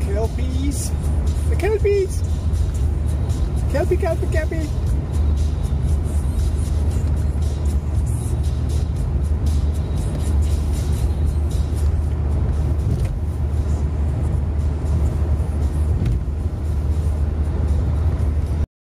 kelpies. The kelpies! Kelpie, kelpie, kelpie!